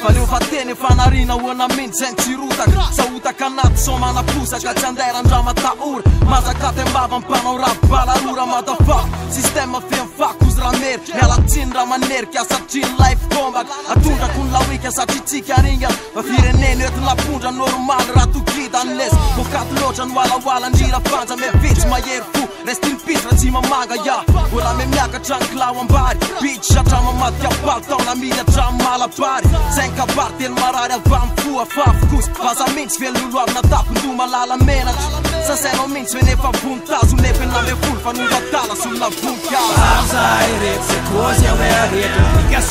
fa leofa teny e fanarina hoanamiintsy zany tsirotaka saotaka anaty somanaposaka tsy anderandra mata ora mazakaty mava nypanao rabalaroramatavak systemfe fakozy ramery mialatsiny raha manerikaa satrian laif gombaka atondrako ny laoika satriatsika rigy fa fireneny ety napondra normaly raha tokita anlesa mokaty loatra nyalahoala ndrirapanja ami pitsy mahery ko es tinipidora sy mamanga ia anclaabar picatramamattiabaltaolamida tram malabar sencabartel mararial bamcua fakus fasa mins fel loloarnatapondomalalamena saseno mins fenefa buntasolepenove fulfa novatala sul e e labuntal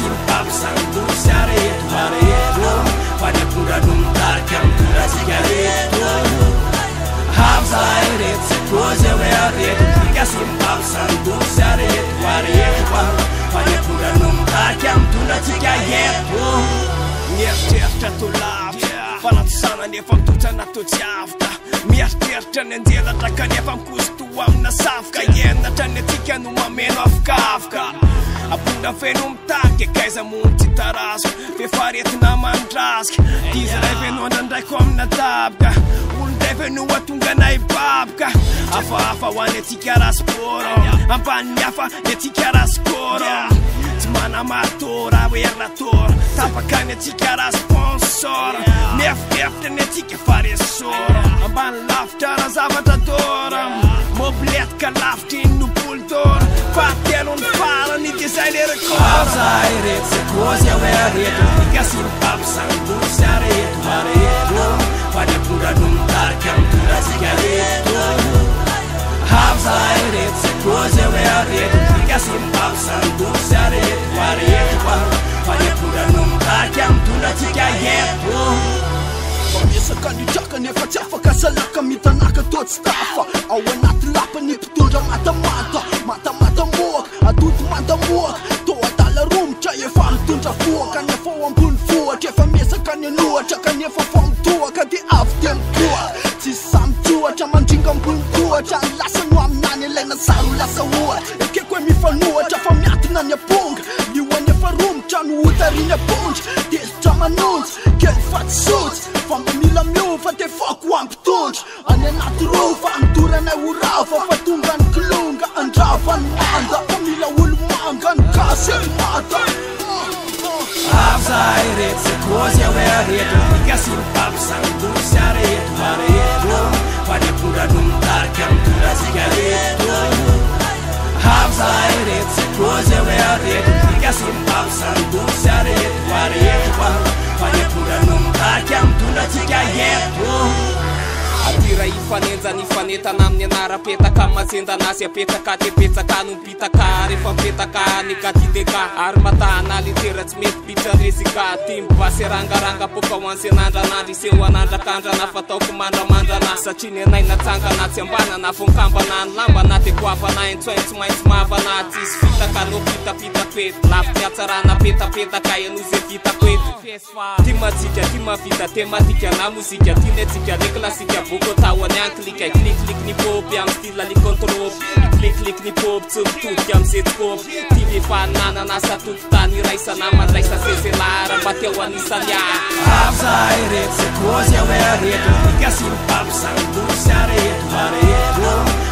sananefa mitotsanatao tsy avka miariteritra ny anjeladra kanefa nkosto amina safaka ennatrany atsika no mameno afakafaka abondafeno mitaika e, kaizamono tsy tarasko ifaretinamandrasika dizy rafeno anandraiko amina tabaka olondravano atonga nay babaka afaafa hoan'nyatsika razkor ampaniny hafa ny tsikarazkor manamatora aernatora tafakany atsika raha sponsor nefaefitrany atsika faresor ambany lafitra raha zavata tora mobiletaka lafitra iny nopolo taora fatenony farany idy zai lerakay retkosy eretsi nefa tsy afaka salaka mitanahka ataotsy tafa ao anaty lapa ny mpitondra matamata matamatamoaka atoto matamoaka tô adalaromotra efa mitondra foaka nefa o ampony fohatra efa miesaka ny anohatra kanefa faotoaka dia avy deny koaka tsisy samy tsohatra mandringaambono kohatra ny lasa e no aminany alaina zano lasa ohatra ekeko he mifanohatra efa miatina any amponga nioanefa romotra mihotariny ampondra desitra manonso ke ifatysosy rafafatongany klonga andravan manda amilaholo mangan kase mata rah ifanenjany fanetana ami'ny anarapetaka masendanasy apetraka tepetsaka no pitaka rehefa ipetaka ny gatite ka ary matahanaleteratsy mety pitranezikati base rangaranga boka o ans anandranandry iseho anandrakandrana fataoko mandramandrana satria nyanaynatsanganatsy ambanana vonkambana ny lambana te ko avana ntso ntso maintsy mahavana iy fitaka no pitapitako eafmiatsanapetapetaka nzitako e ty masika ty mavita tematika na mozika tynatsika le klasika boko tahoany a klik klikklik nipoby aminny stylalikotrop klikklik ni poby tsobitotika ami zetikopy ti vefananana satoko tanyiraisana manlaisa seselara mba tiaho anisany as